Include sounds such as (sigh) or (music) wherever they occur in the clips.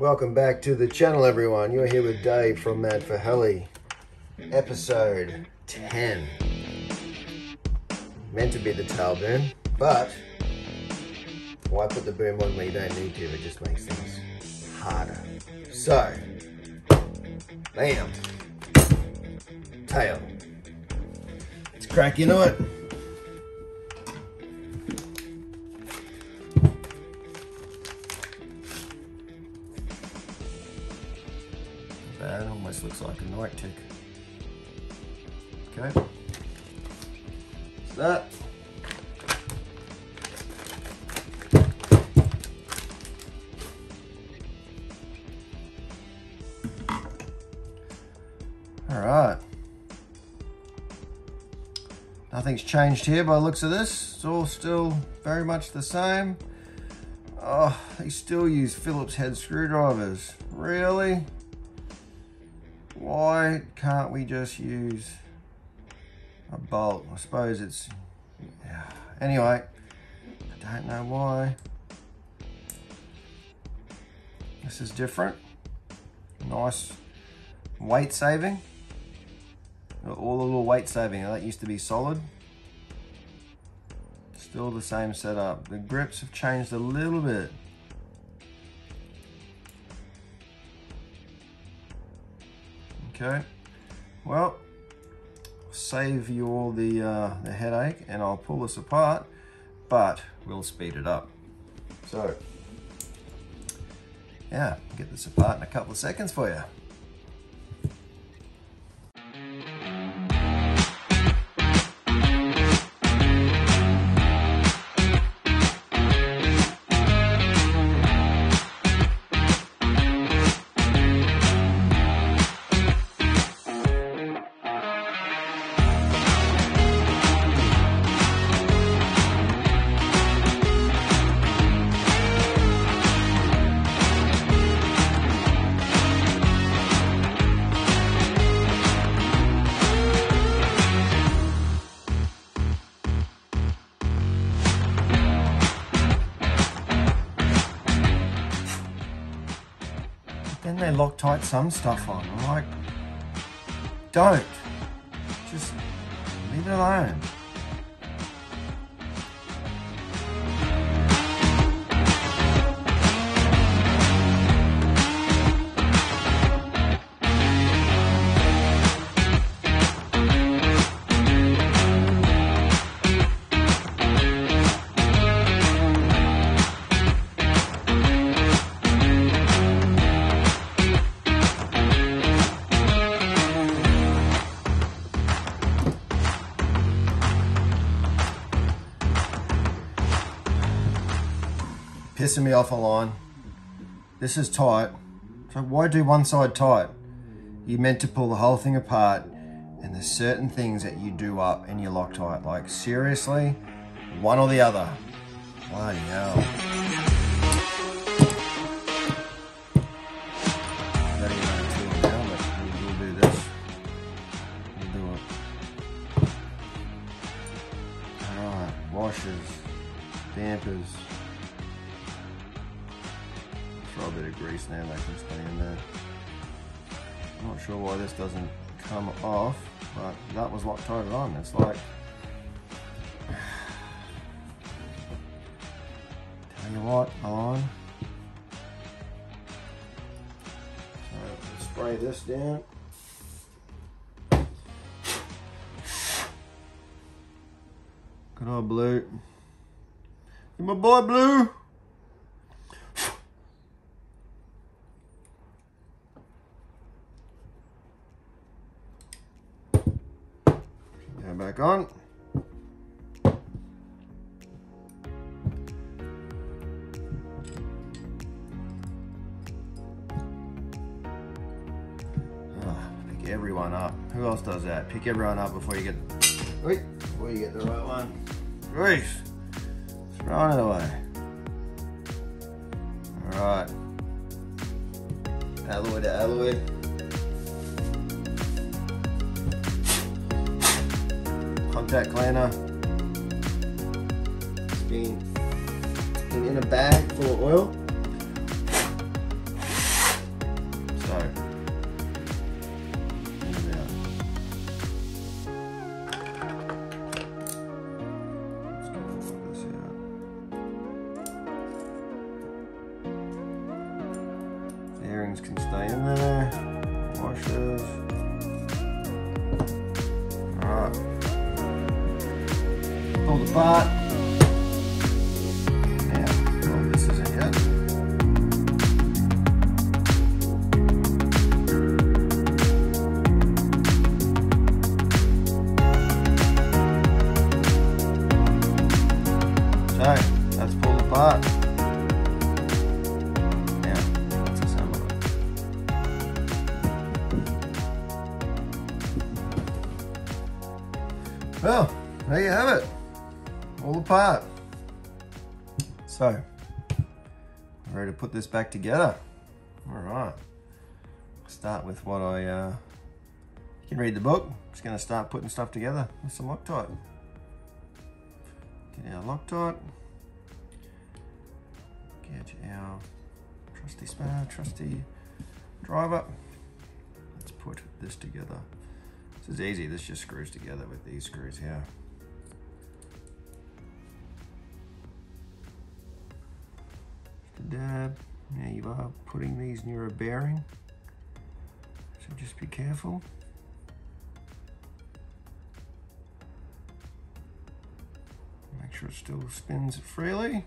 Welcome back to the channel, everyone. You're here with Dave from Mad4Heli, episode 10. Meant to be the tail boom, but why put the boom on when you don't need to? It just makes things harder. So, bam, tail. Let's crack into it. Almost looks like a night tick. Okay. So that. All right. Nothing's changed here by looks of this. It's all still very much the same. Oh, they still use Phillips head screwdrivers. Really? Why can't we just use a bolt? I suppose it's, yeah. Anyway, I don't know why. This is different. Nice weight saving. All the little weight saving. That used to be solid. Still the same setup. The grips have changed a little bit. Okay, well, save you all the, uh, the headache and I'll pull this apart, but we'll speed it up. So, yeah, get this apart in a couple of seconds for you. Loctite some stuff on. I'm like, don't. Just leave it alone. Pissing me off Align. This is tight. So why do one side tight? You meant to pull the whole thing apart and there's certain things that you do up and you Loctite. Like seriously, one or the other. Bloody hell. Will do this. Alright, washers, dampers. A bit of grease now, that can stay in there. I'm not sure why this doesn't come off, but that was tied on. It's like, (sighs) tell you what, on. So let's spray this down. Good old Blue. My boy Blue. Go on. Ah, pick everyone up. Who else does that? Pick everyone up before you get. Wait, before you get the right one. Reese, throwing it away. All right. Alloy to alloy. that Clana. It's being in a bag full of oil. So, Earrings can stay in there, washers. pulled apart. To put this back together. All right. Start with what I, uh, you can read the book. Just gonna start putting stuff together with some Loctite. Get our Loctite. Get our trusty spanner, trusty driver. Let's put this together. This is easy, this just screws together with these screws here. A dab. Now you are putting these near a bearing. So just be careful. Make sure it still spins freely.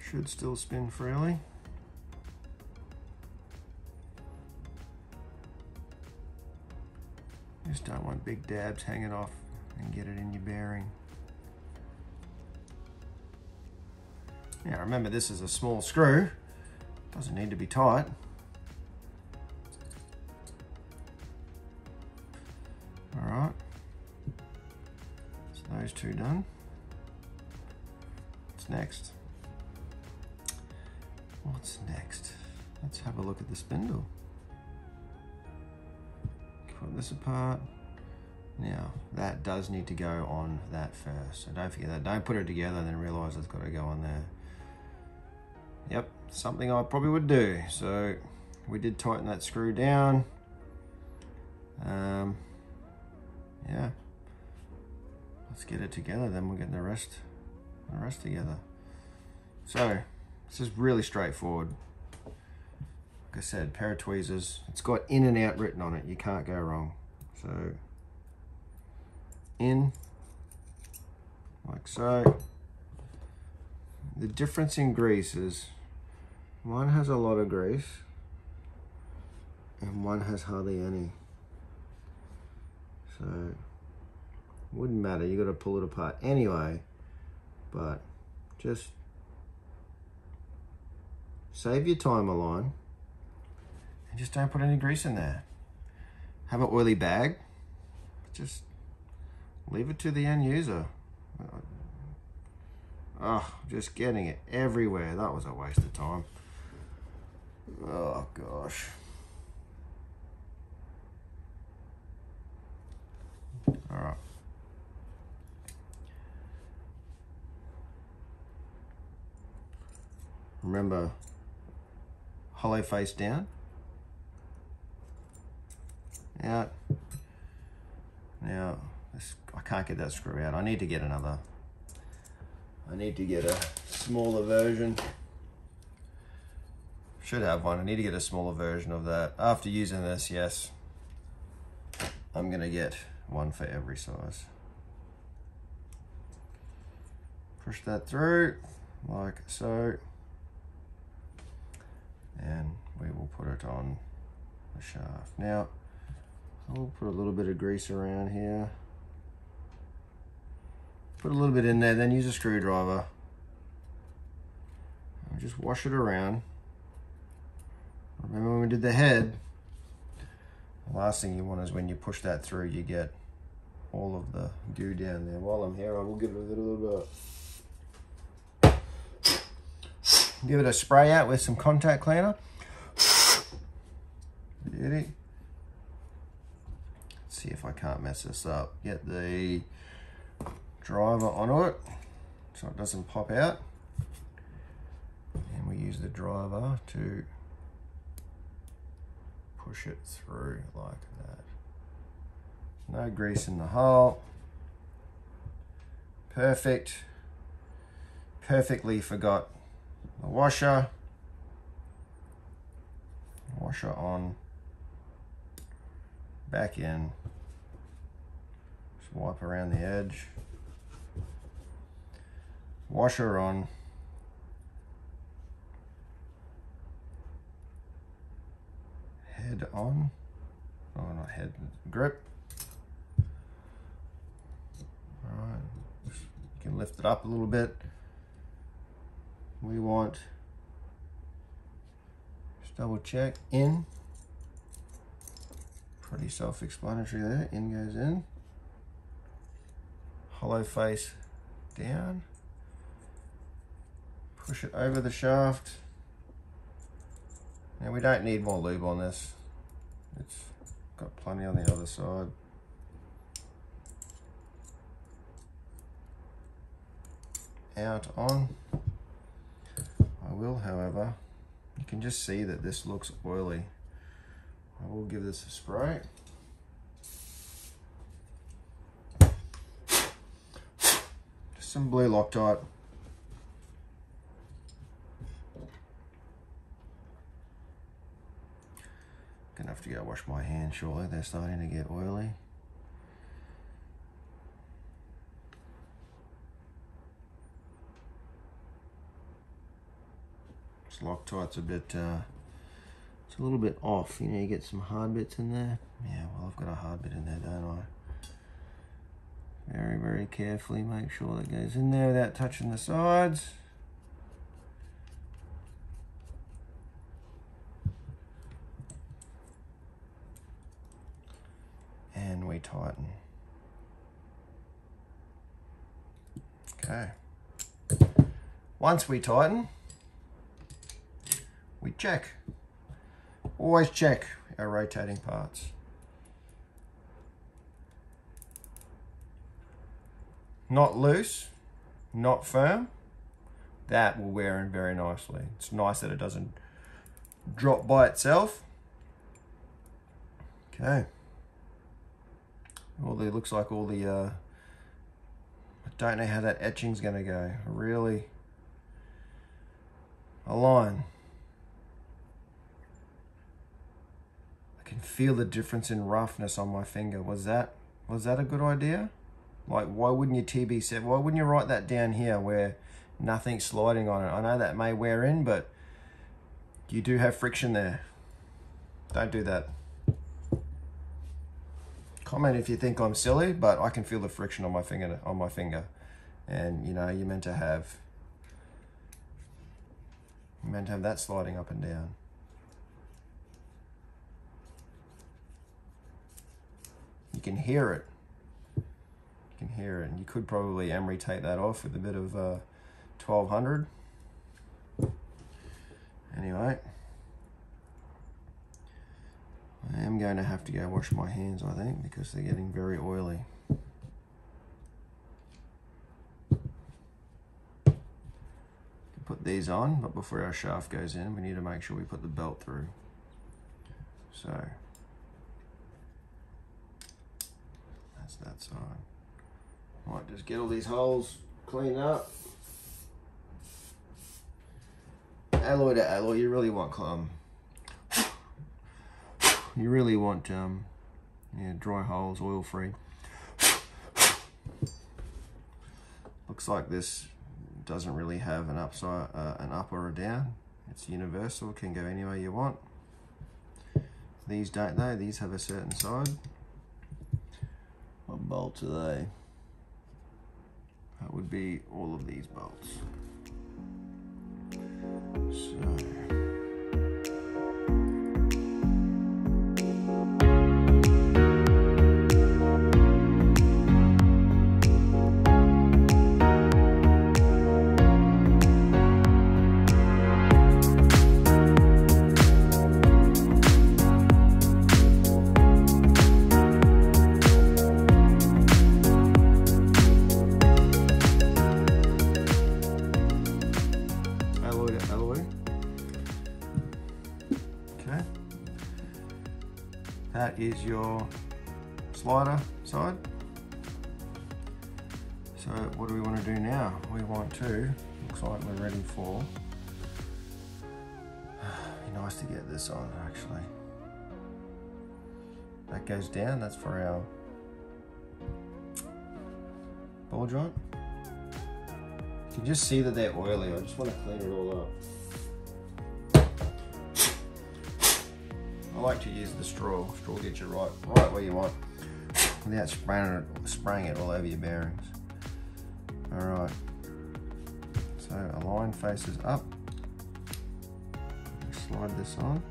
Should still spin freely. Just don't want big dabs hanging off and get it in your bearing. Now remember this is a small screw, doesn't need to be tight. All right, so those two done. What's next? What's next? Let's have a look at the spindle. Put this apart. Now, that does need to go on that first. So don't forget that. Don't put it together and then realize it's got to go on there. Something I probably would do. So we did tighten that screw down. Um, yeah. Let's get it together, then we'll get the rest, the rest together. So, this is really straightforward. Like I said, pair of tweezers. It's got in and out written on it. You can't go wrong. So, in, like so. The difference in grease is one has a lot of grease and one has hardly any. So, wouldn't matter. You got to pull it apart anyway. But just save your time, line and just don't put any grease in there. Have an oily bag. Just leave it to the end user. Oh, just getting it everywhere. That was a waste of time. Oh gosh. All right. Remember, hollow face down. Out. Now, I can't get that screw out. I need to get another. I need to get a smaller version. Should have one. I need to get a smaller version of that. After using this, yes, I'm gonna get one for every size. Push that through like so. And we will put it on the shaft. Now, I'll put a little bit of grease around here. Put a little bit in there, then use a screwdriver. And just wash it around. Remember when we did the head, the last thing you want is when you push that through, you get all of the goo down there. While I'm here, I will give it a little bit. Give it a spray out with some contact cleaner. Beauty. Let's see if I can't mess this up. Get the driver onto it so it doesn't pop out. And we use the driver to push it through like that. No grease in the hole. Perfect. Perfectly forgot the washer. Washer on. Back in. Just wipe around the edge. washer on. Head on. Oh, not head, grip. All right, you can lift it up a little bit. We want, just double check, in. Pretty self-explanatory there, in goes in. Hollow face down. Push it over the shaft. Now we don't need more lube on this. It's got plenty on the other side. Out on. I will, however, you can just see that this looks oily. I will give this a spray. Just some blue Loctite. Gonna have to go wash my hands shortly. They're starting to get oily. This Loctite's a bit, uh, it's a little bit off. You know, you get some hard bits in there. Yeah, well, I've got a hard bit in there, don't I? Very, very carefully make sure that goes in there without touching the sides. and we tighten. Okay. Once we tighten, we check. Always check our rotating parts. Not loose, not firm. That will wear in very nicely. It's nice that it doesn't drop by itself. Okay all the looks like all the uh, I don't know how that etching's gonna go. Really Align. I can feel the difference in roughness on my finger. Was that was that a good idea? Like why wouldn't you TB set why wouldn't you write that down here where nothing's sliding on it? I know that may wear in but you do have friction there. Don't do that Comment if you think I'm silly, but I can feel the friction on my finger on my finger. And you know, you're meant to have you're meant to have that sliding up and down. You can hear it. You can hear it. And you could probably emery tape that off with a bit of uh, 1200. Anyway. I am going to have to go wash my hands, I think, because they're getting very oily. Put these on, but before our shaft goes in, we need to make sure we put the belt through. So, that's that side. Might just get all these holes cleaned up. Alloy to alloy, you really want um, you really want um, yeah, dry holes, oil free. Looks like this doesn't really have an upside, uh, an up or a down. It's universal, can go any way you want. These don't though, these have a certain side. What bolts are they? That would be all of these bolts. So. Is your slider side. So what do we want to do now? We want to, looks like we're ready for, (sighs) be nice to get this on actually. That goes down, that's for our ball joint. can just see that they're oily. I just want to clean it all up. I like to use the straw. Straw gets you right, right where you want without spraying it, spraying it all over your bearings. All right. So Align faces up. Slide this on.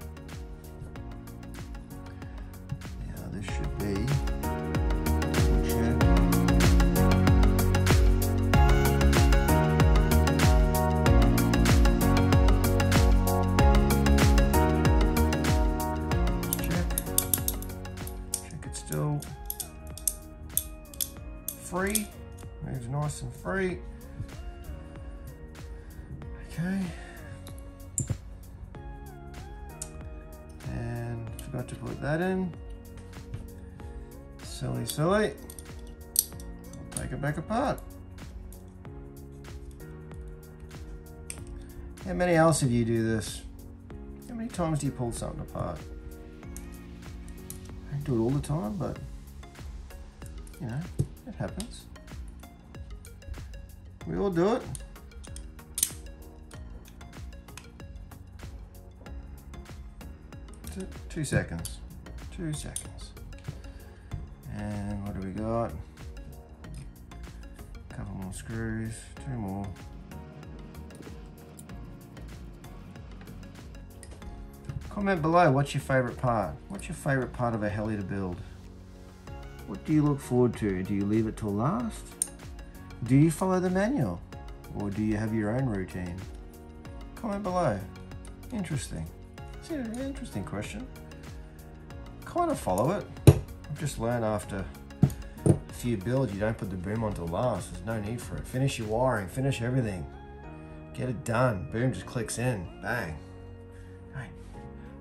Now this should be free. Okay. And forgot to put that in. Silly, silly. I'll take it back apart. How many else of you do this? How many times do you pull something apart? I do it all the time, but you know, it happens. We all do it. Two seconds. Two seconds. And what do we got? A couple more screws. Two more. Comment below, what's your favourite part? What's your favourite part of a heli to build? What do you look forward to? Do you leave it till last? Do you follow the manual? Or do you have your own routine? Comment below. Interesting. It's an interesting question. Kind of follow it. I've just learned after a few builds you don't put the boom on till last. There's no need for it. Finish your wiring, finish everything. Get it done. Boom just clicks in. Bang.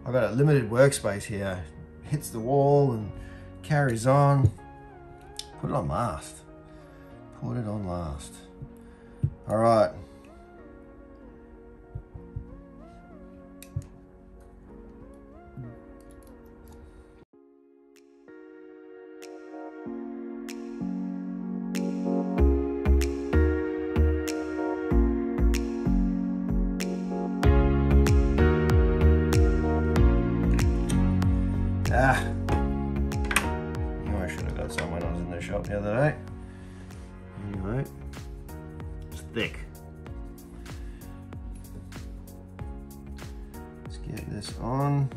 I've got a limited workspace here. Hits the wall and carries on. Put it on last. Put it on last. All right. Get this on.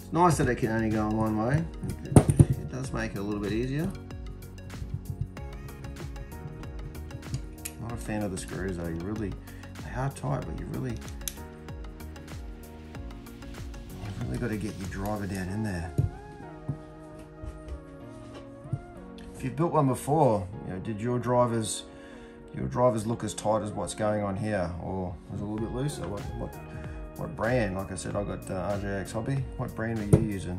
It's nice that it can only go in one way. It does make it a little bit easier. Not a fan of the screws though. You really, they are tight, but you really—you've really got to get your driver down in there. If you've built one before, did your drivers your drivers look as tight as what's going on here, or was a little bit looser? What what what brand? Like I said, I got uh, RJX Hobby. What brand are you using?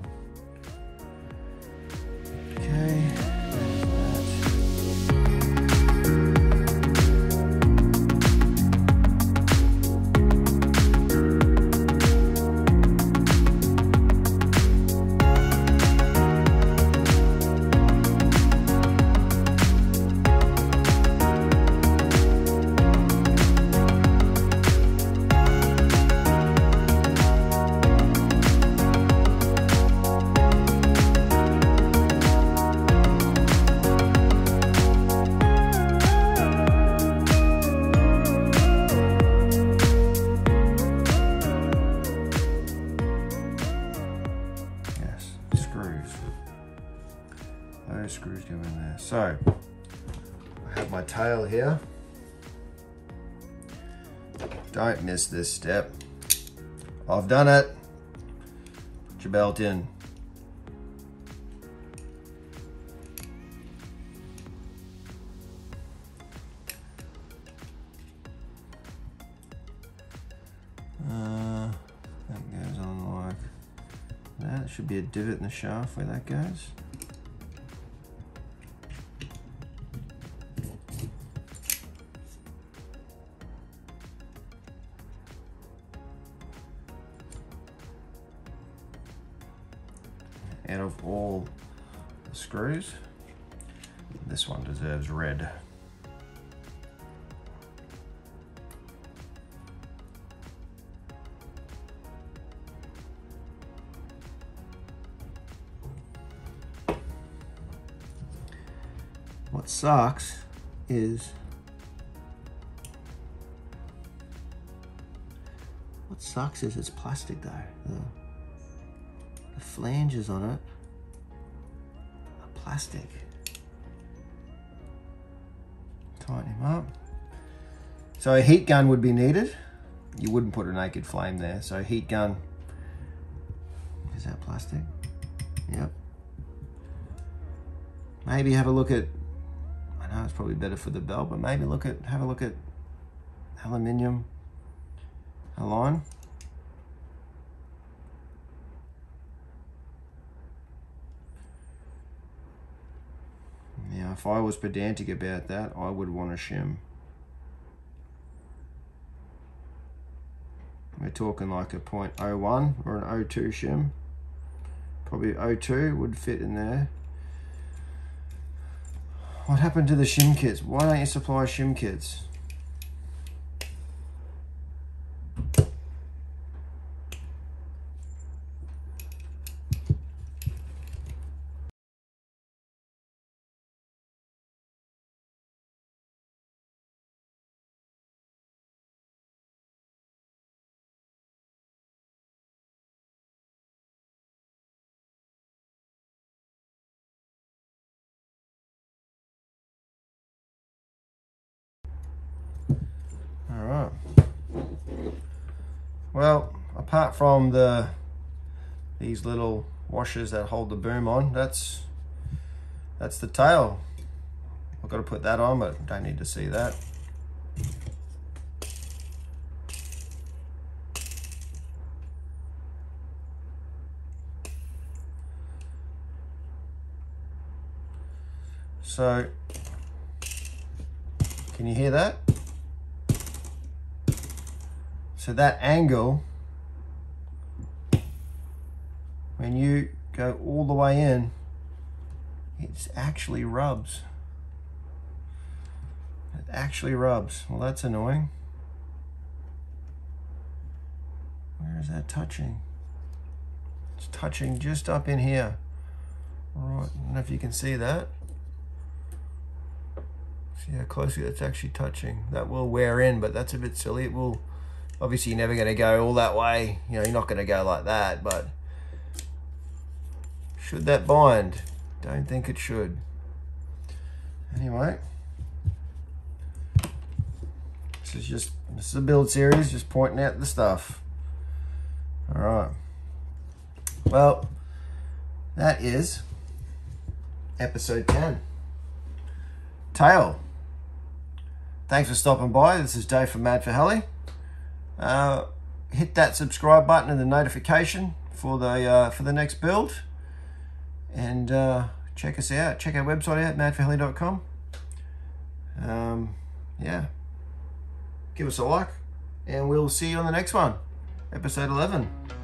Here. Don't miss this step. I've done it. Put your belt in. Uh, that goes on like that. Should be a divot in the shaft where that goes. What sucks is what sucks is it's plastic though. The, the flanges on it are plastic. Tighten him up. So a heat gun would be needed. You wouldn't put a naked flame there. So heat gun, is that plastic? Yep. Maybe have a look at it's probably better for the belt, but maybe look at have a look at aluminium line. Now, if I was pedantic about that, I would want a shim. We're talking like a 0.01 or an 02 shim. Probably 02 would fit in there. What happened to the shim kits? Why don't you supply shim kits? All right. Well, apart from the these little washers that hold the boom on, that's that's the tail. I've got to put that on, but don't need to see that. So, can you hear that? So that angle, when you go all the way in, it actually rubs. It actually rubs. Well, that's annoying. Where is that touching? It's touching just up in here. Right, I don't know if you can see that. See how closely that's actually touching. That will wear in, but that's a bit silly. It will obviously you're never going to go all that way. You know you're not going to go like that but should that bind? Don't think it should. Anyway. This is just this is a build series just pointing out the stuff. All right well that is episode 10 tail. Thanks for stopping by. This is dave from mad4heli uh, hit that subscribe button and the notification for the uh, for the next build. And uh, check us out. Check our website out mad4heli.com um, yeah. Give us a like and we'll see you on the next one. Episode 11